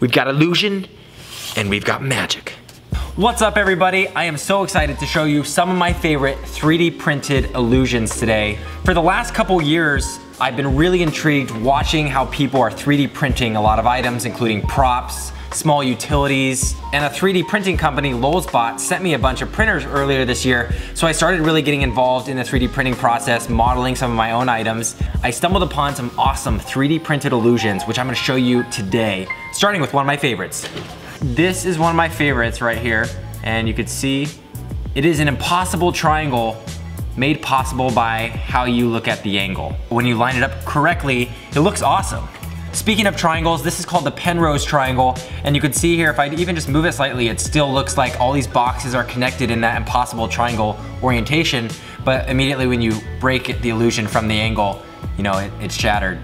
We've got illusion and we've got magic. What's up everybody? I am so excited to show you some of my favorite 3D printed illusions today. For the last couple years, I've been really intrigued watching how people are 3D printing a lot of items, including props, small utilities, and a 3D printing company, Lulzbot, sent me a bunch of printers earlier this year, so I started really getting involved in the 3D printing process, modeling some of my own items. I stumbled upon some awesome 3D printed illusions, which I'm gonna show you today, starting with one of my favorites. This is one of my favorites right here, and you can see it is an impossible triangle made possible by how you look at the angle. When you line it up correctly, it looks awesome. Speaking of triangles, this is called the Penrose triangle, and you can see here, if I even just move it slightly, it still looks like all these boxes are connected in that impossible triangle orientation, but immediately when you break the illusion from the angle, you know, it, it's shattered.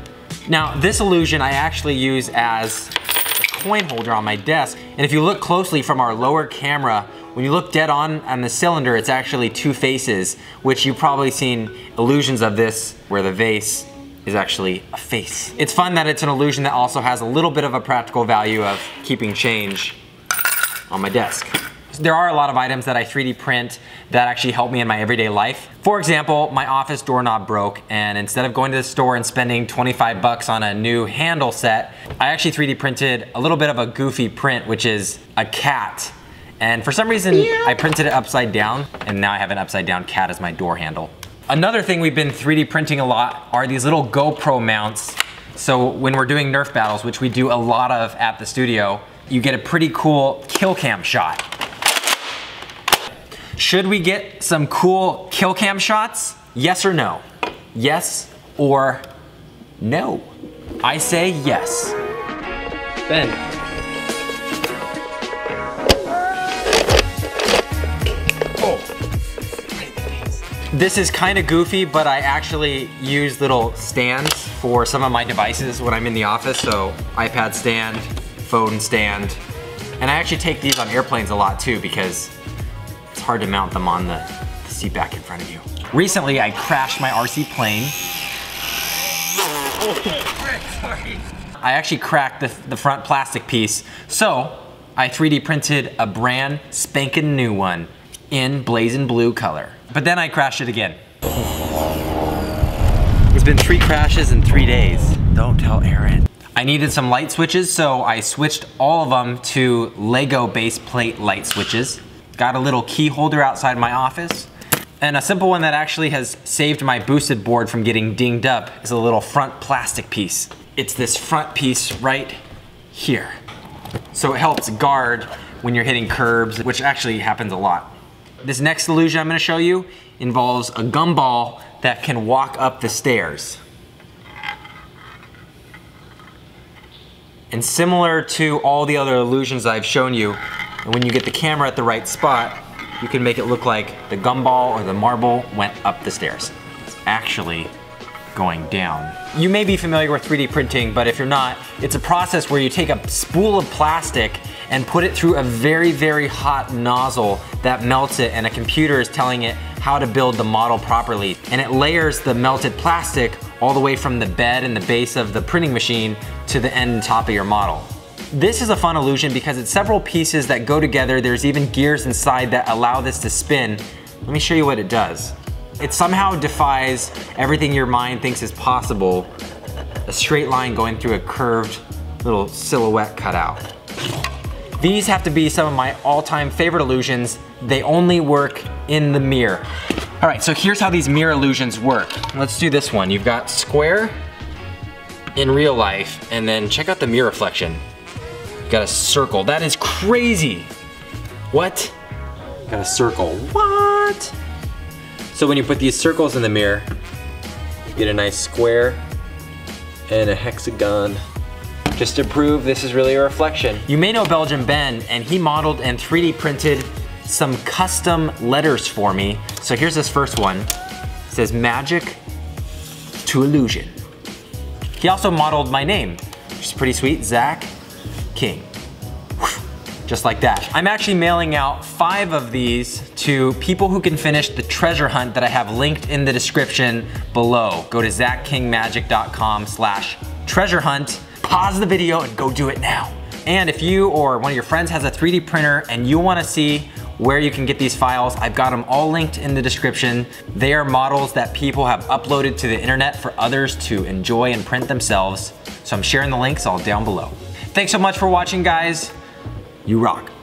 Now, this illusion I actually use as a coin holder on my desk, and if you look closely from our lower camera, when you look dead on on the cylinder, it's actually two faces, which you've probably seen illusions of this where the vase is actually a face. It's fun that it's an illusion that also has a little bit of a practical value of keeping change on my desk. There are a lot of items that I 3D print that actually help me in my everyday life. For example, my office doorknob broke and instead of going to the store and spending 25 bucks on a new handle set, I actually 3D printed a little bit of a goofy print, which is a cat. And for some reason, I printed it upside down and now I have an upside down cat as my door handle. Another thing we've been 3D printing a lot are these little GoPro mounts. So when we're doing Nerf battles, which we do a lot of at the studio, you get a pretty cool kill cam shot. Should we get some cool kill cam shots? Yes or no? Yes or no? I say yes. Ben, This is kind of goofy, but I actually use little stands for some of my devices when I'm in the office. So iPad stand, phone stand. And I actually take these on airplanes a lot too because it's hard to mount them on the, the seat back in front of you. Recently, I crashed my RC plane. I actually cracked the, the front plastic piece. So I 3D printed a brand spanking new one in blazing blue color. But then I crashed it again. It's been three crashes in three days. Don't tell Aaron. I needed some light switches, so I switched all of them to Lego base plate light switches. Got a little key holder outside my office. And a simple one that actually has saved my boosted board from getting dinged up is a little front plastic piece. It's this front piece right here. So it helps guard when you're hitting curbs, which actually happens a lot. This next illusion I'm gonna show you involves a gumball that can walk up the stairs. And similar to all the other illusions I've shown you, when you get the camera at the right spot, you can make it look like the gumball or the marble went up the stairs. It's actually going down. You may be familiar with 3D printing, but if you're not, it's a process where you take a spool of plastic and put it through a very, very hot nozzle that melts it and a computer is telling it how to build the model properly. And it layers the melted plastic all the way from the bed and the base of the printing machine to the end and top of your model. This is a fun illusion because it's several pieces that go together. There's even gears inside that allow this to spin. Let me show you what it does. It somehow defies everything your mind thinks is possible. A straight line going through a curved little silhouette cutout. These have to be some of my all-time favorite illusions. They only work in the mirror. All right, so here's how these mirror illusions work. Let's do this one. You've got square in real life, and then check out the mirror reflection. You got a circle. That is crazy. What? Got a circle. What? So when you put these circles in the mirror, you get a nice square and a hexagon just to prove this is really a reflection. You may know Belgian Ben, and he modeled and 3D printed some custom letters for me. So here's this first one. It says magic to illusion. He also modeled my name, which is pretty sweet, Zach King. Just like that. I'm actually mailing out five of these to people who can finish the treasure hunt that I have linked in the description below. Go to zachkingmagic.com slash treasure hunt pause the video and go do it now. And if you or one of your friends has a 3D printer and you wanna see where you can get these files, I've got them all linked in the description. They are models that people have uploaded to the internet for others to enjoy and print themselves. So I'm sharing the links all down below. Thanks so much for watching, guys. You rock.